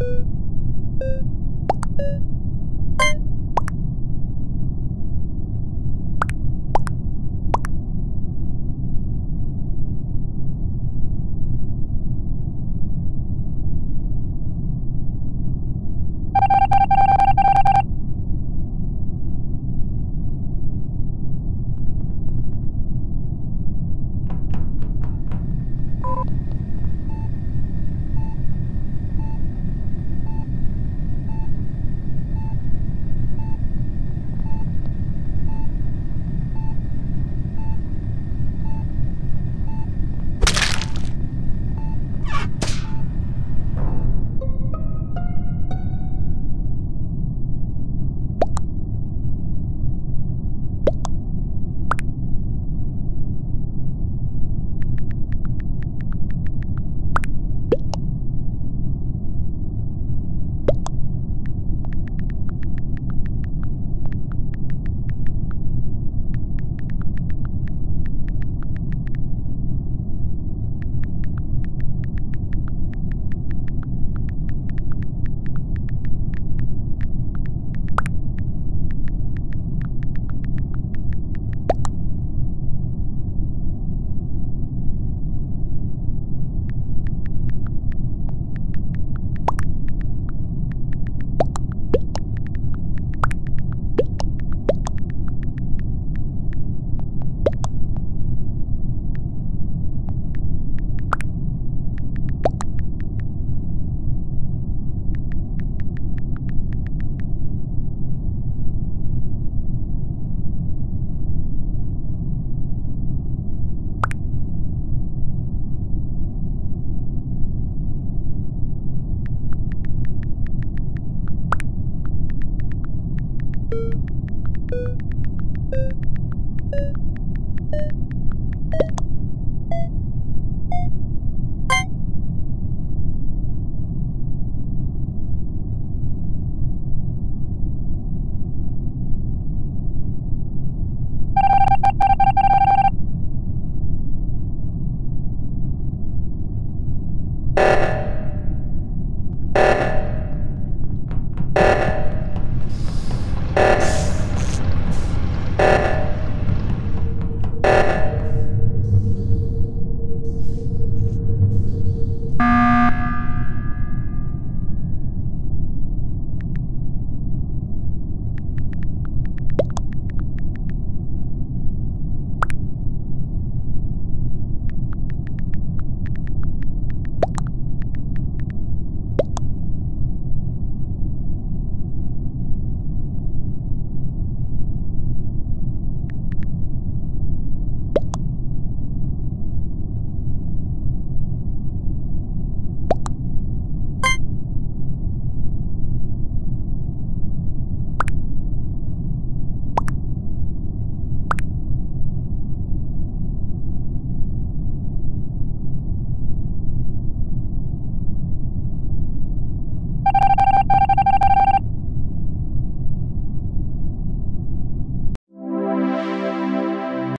you Thank you.